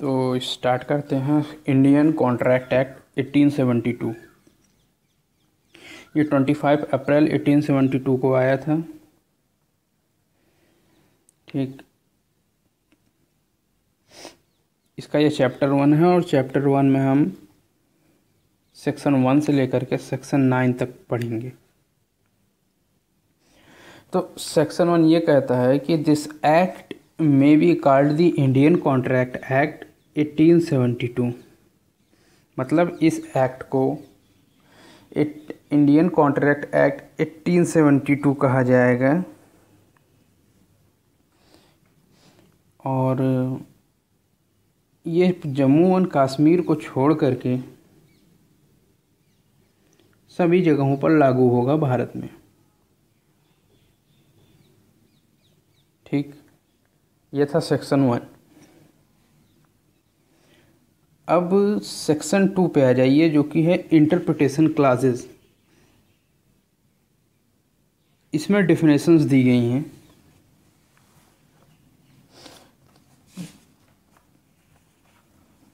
तो स्टार्ट करते हैं इंडियन कॉन्ट्रैक्ट एक्ट 1872 ये 25 अप्रैल 1872 को आया था। ठीक। इसका ये चैप्टर वन है और चैप्टर वन में हम सेक्शन वन से लेकर के सेक्शन नाइन तक पढ़ेंगे। तो सेक्शन वन ये कहता है कि this act may be called the Indian contract act 1872 मतलब इस एक्ट को इंडियन कॉन्ट्रैक्ट एक्ट 1872 कहा जाएगा। और ये जम्मू एंड कश्मीर को छोड़ करके सभी जगहों पर लागू होगा भारत में। ठीक? ये था सेक्शन वन अब सेक्शन टू पे आ जाइए, जो कि है इंटरप्रिटेशन क्लासेस इसमें डिफिनेशंस दी गई हैं।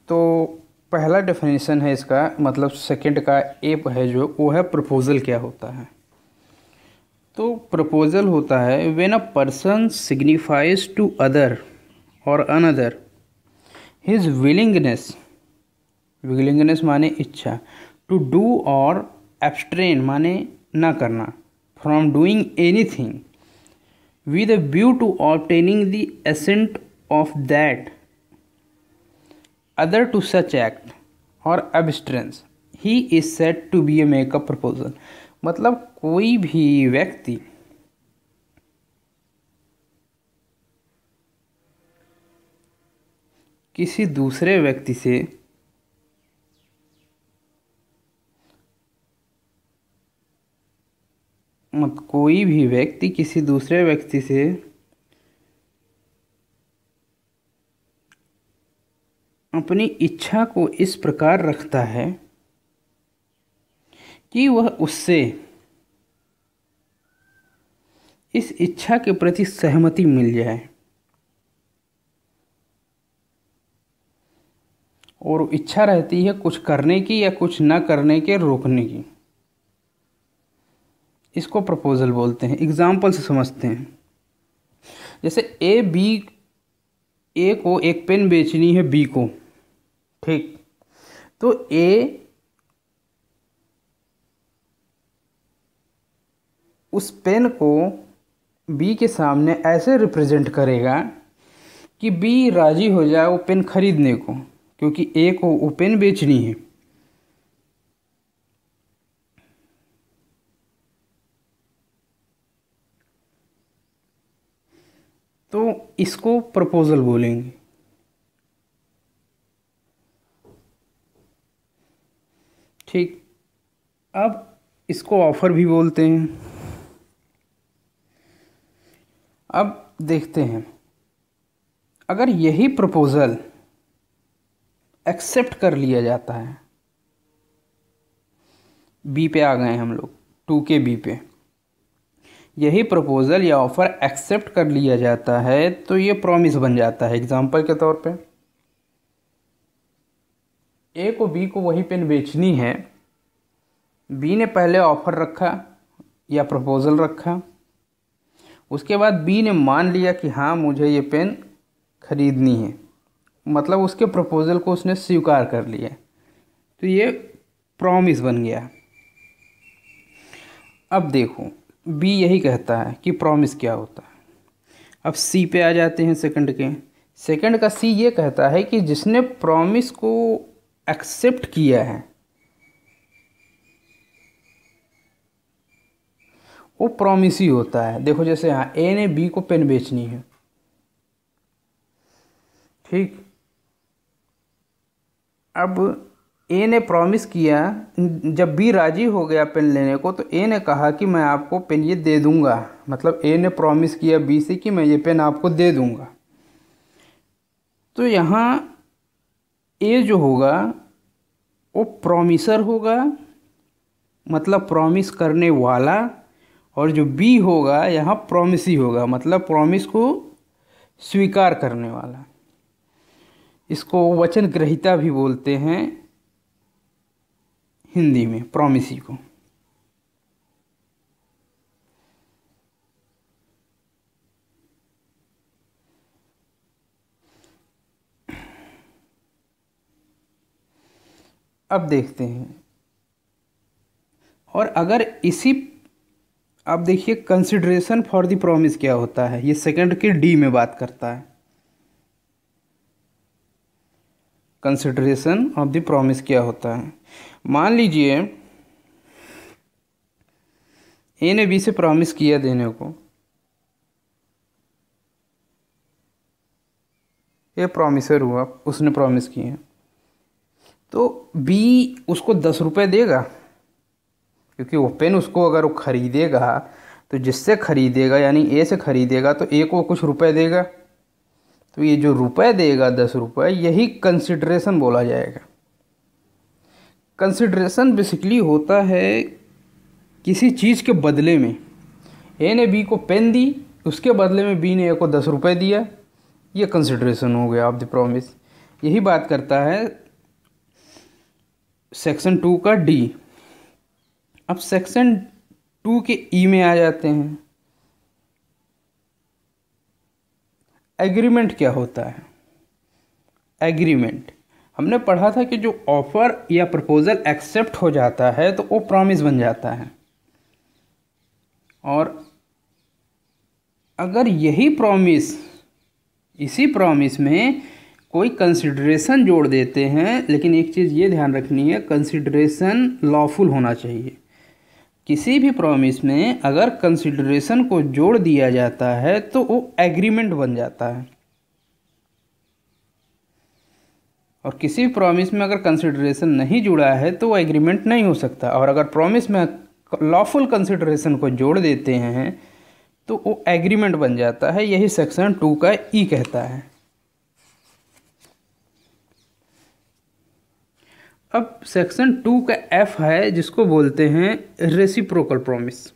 तो पहला डेफिनेशन है इसका मतलब सेकंड का ए है जो, वो है प्रपोजल क्या होता है? तो प्रपोजल होता है when a person signifies to other or another his willingness willingness माने इच्छा। टू डू और एब्स्ट्रेन माने ना करना। From doing anything with a view to obtaining the assent of that other to such act or abstinence he is said to be a make up proposal मतलब कोई भी व्यक्ति किसी दूसरे व्यक्ति से कोई भी व्यक्ति किसी दूसरे व्यक्ति से अपनी इच्छा को इस प्रकार रखता है कि वह उससे इस इच्छा के प्रति सहमति मिल जाए और इच्छा रहती है कुछ करने की या कुछ न करने के, रोकने की। इसको प्रपोजल बोलते हैं एग्ज़ाम्पल से समझते हैं। जैसे ए बी ए को एक पेन बेचनी है बी को, ठीक? तो ए उस पेन को बी के सामने ऐसे रिप्रेजेंट करेगा कि बी राज़ी हो जाए वो पेन खरीदने को, क्योंकि ए को वो पेन बेचनी है। तो इसको प्रपोजल बोलेंगे। ठीक। अब इसको ऑफ़र भी बोलते हैं। अब देखते हैं। अगर यही प्रपोज़ल एक्सेप्ट कर लिया जाता है बी पे आ गए हम लोग टू के बी पे। यही प्रपोज़ल या ऑफ़र एक्सेप्ट कर लिया जाता है तो ये प्रॉमिस बन जाता है। एग्ज़ाम्पल के तौर पे। ए को बी को वही पेन बेचनी है। बी ने पहले ऑफ़र रखा या प्रपोज़ल रखा। उसके बाद बी ने मान लिया कि हाँ मुझे ये पेन खरीदनी है। मतलब उसके प्रपोज़ल को उसने स्वीकार कर लिया। तो ये प्रॉमिस बन गया। अब देखो। बी यही कहता है कि प्रॉमिस क्या होता है। अब सी पे आ जाते हैं सेकंड के। सेकंड का सी ये कहता है कि जिसने प्रॉमिस को एक्सेप्ट किया है, वो प्रॉमिस ही होता है। देखो जैसे यहाँ ए ने बी को पेन बेचनी है। ठीक? अब ए ने प्रॉमिस किया, जब बी राज़ी हो गया पेन लेने को तो ए ने कहा कि मैं आपको पेन ये दे दूँगा। मतलब ए ने प्रॉमिस किया बी से कि मैं ये पेन आपको दे दूँगा। तो यहाँ ए जो होगा, वो प्रोमिसर होगा मतलब प्रॉमिस करने वाला, और जो बी होगा, यहाँ प्रॉमिस होगा मतलब प्रॉमिस को स्वीकार करने वाला। इसको वचन ग्रहिता भी बोलते हैं। हिंदी में प्रॉमिसी को। अब देखते हैं। और अगर इसी, अब देखिए कंसिडरेशन फॉर द प्रॉमिस क्या होता है? ये सेकंड के डी में बात करता है। कंसिडरेशन ऑफ़ द प्रॉमिस क्या होता है। मान लीजिए ए ने बी से प्रॉमिस किया देने को। ये प्रॉमिसर हुआ उसने प्रॉमिस किया तो बी उसको दस रुपये देगा, क्योंकि वो पेन उसको अगर वो ख़रीदेगा तो जिससे ख़रीदेगा, यानी ए से ख़रीदेगा तो ए को कुछ रुपए देगा। तो ये जो रुपए देगा दस रुपये यही कंसिड्रेशन बोला जाएगा। कंसिड्रेशन बेसिकली होता है किसी चीज़ के बदले में। ए ने बी को पेन दी, उसके बदले में बी ने ए को दस रुपये दिया। ये कंसिड्रेशन हो गया ऑफ़ द प्रॉमिस यही बात करता है सेक्शन टू का डी अब सेक्शन टू के ई e में आ जाते हैं। एग्रीमेंट क्या होता है? एग्रीमेंट। हमने पढ़ा था कि जो ऑफ़र या प्रपोज़ल एक्सेप्ट हो जाता है तो वो प्रॉमिस बन जाता है। और अगर यही प्रॉमिस, इसी प्रॉमिस में कोई कंसिड्रेशन जोड़ देते हैं, लेकिन एक चीज़ ये ध्यान रखनी है, कंसिड्रेशन लॉफुल होना चाहिए। किसी भी प्रॉमिस में अगर कंसिडरेशन को जोड़ दिया जाता है तो वो एग्रीमेंट बन जाता है। और किसी भी प्रॉमिस में अगर कंसिडरेशन नहीं जुड़ा है तो वो एग्रीमेंट नहीं हो सकता। और अगर प्रॉमिस में लॉफुल कंसिडरेशन को जोड़ देते हैं तो वो एग्रीमेंट बन जाता है। यही सेक्शन टू का ई e कहता है। अब सेक्शन टू का एफ़ है, जिसको बोलते हैं रेसिप्रोकल प्रॉमिस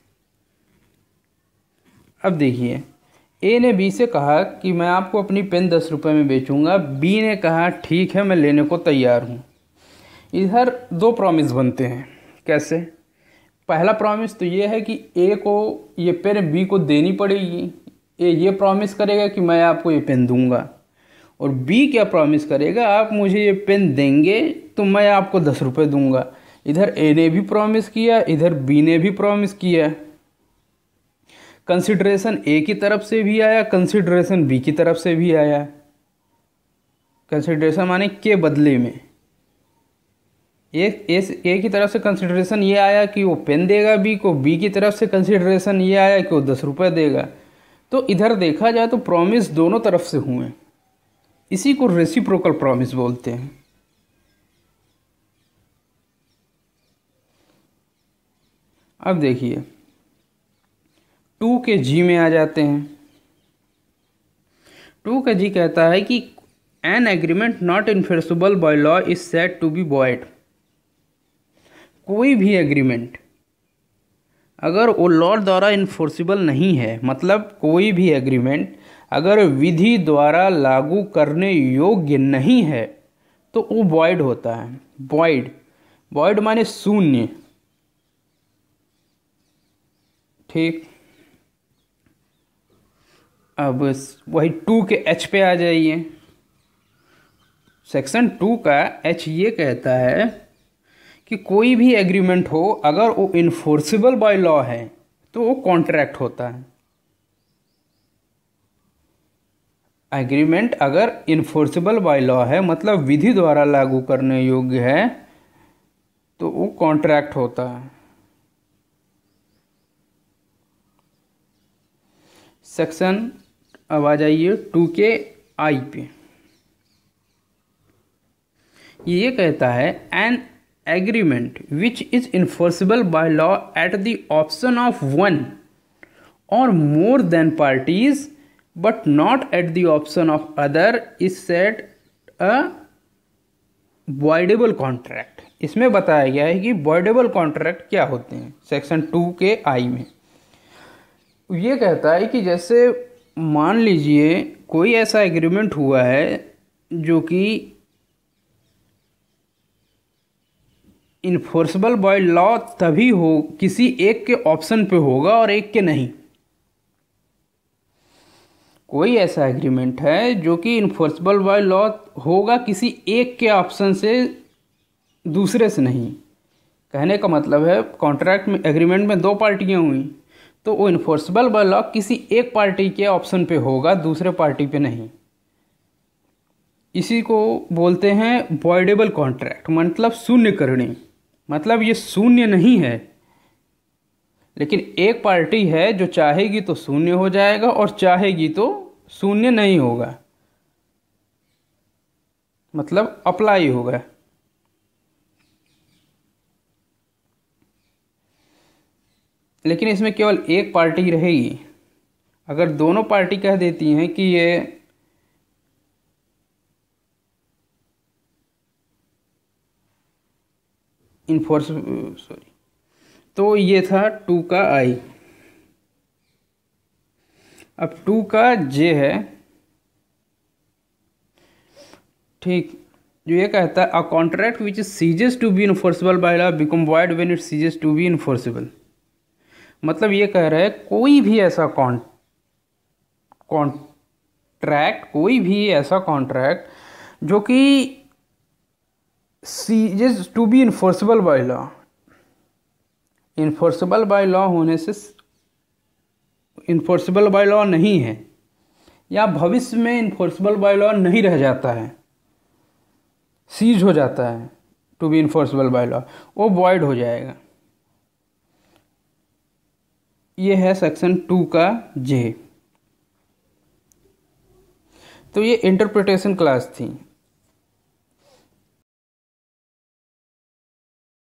अब देखिए ए ने बी से कहा कि मैं आपको अपनी पेन दस रुपये में बेचूँगा। बी ने कहा, ठीक है, मैं लेने को तैयार हूँ। इधर दो प्रॉमिस बनते हैं। कैसे? पहला प्रॉमिस तो ये है कि ए को, ये पेन बी को देनी पड़ेगी। ए ये प्रॉमिस करेगा कि मैं आपको ये पेन दूँगा। और बी क्या प्रॉमिस करेगा? आप मुझे ये पेन देंगे तो मैं आपको दस रुपये दूँगा। इधर ए ने भी प्रॉमिस किया, इधर बी ने भी प्रॉमिस किया। कंसिडरेशन ए की तरफ़ से भी आया कंसिडरेशन बी की तरफ़ से भी आया। कंसिडरेशन माने के बदले में। एक ए की तरफ़ से कंसिडरेशन ये आया कि वो पेन देगा बी को बी की तरफ़ से कंसिडरेशन ये आया कि वो दस रुपये देगा। तो इधर देखा जाए तो प्रॉमिस दोनों तरफ़ से हुए। इसी को रेसिप्रोकल प्रॉमिस बोलते हैं। अब देखिए, टू के जी में आ जाते हैं। टू का जी कहता है कि an agreement not enforceable by law is said to be void कोई भी एग्रीमेंट अगर वो लॉ द्वारा इन्फोर्सिबल नहीं है मतलब कोई भी एग्रीमेंट अगर विधि द्वारा लागू करने योग्य नहीं है तो वो बॉयड होता है। बॉयड बॉयड माने शून्य। ठीक। अब वही टू के एच पे आ जाइए। सेक्शन टू का एच ये कहता है कि कोई भी एग्रीमेंट हो, अगर वो इन्फोर्सिबल बाय लॉ है तो वो कॉन्ट्रैक्ट होता है। एग्रीमेंट अगर इन्फोर्सिबल बाय लॉ है मतलब विधि द्वारा लागू करने योग्य है तो वो कॉन्ट्रैक्ट होता है। सेक्शन अब आ जाइए टू के आई पे। ये कहता है an agreement which is enforceable by law at the option of one or more than parties but not at the option of other is said a voidable contract. इसमें बताया गया है कि वॉइडेबल कॉन्ट्रैक्ट क्या होते हैं? सेक्शन टू के आई में। ये कहता है कि जैसे मान लीजिए कोई ऐसा एग्रीमेंट हुआ है जो कि इन्फोर्सबल बाय लॉ तभी हो, किसी एक के ऑप्शन पे होगा और एक के नहीं। कोई ऐसा एग्रीमेंट है जो कि इन्फोर्सबल बाय लॉ होगा किसी एक के ऑप्शन से दूसरे से नहीं? कहने का मतलब है कॉन्ट्रैक्ट में एग्रीमेंट में दो पार्टियाँ हुई तो वो इन्फोर्सबल बाय लॉ किसी एक पार्टी के ऑप्शन पे होगा, दूसरे पार्टी पे नहीं। इसी को बोलते हैं बॉयडेबल कॉन्ट्रैक्ट मतलब शून्य करणी मतलब ये शून्य नहीं है लेकिन एक पार्टी है जो चाहेगी तो शून्य हो जाएगा और चाहेगी तो शून्य नहीं होगा। मतलब अप्लाई होगा लेकिन इसमें केवल एक पार्टी रहेगी। अगर दोनों पार्टी कह देती हैं कि ये इन्फोर्स सॉरी तो ये था टू का आई अब टू का जे है। ठीक, जो ये कहता है a contract which ceases to be enforceable by law become void when it ceases to be enforceable मतलब ये कह रहा है, कोई भी ऐसा कॉन कॉन्ट्रैक्ट कोई भी ऐसा कॉन्ट्रैक्ट जो कि ceases to be enforceable by law enforceable by law होने से इन्फोर्सिबल बाय लॉ नहीं है। या भविष्य में इन्फोर्सिबल बाय लॉ नहीं रह जाता है। सीज हो जाता है to be enforceable by law वो वॉइड हो जाएगा। ये है सेक्शन टू का जे तो ये इंटरप्रिटेशन क्लास थी।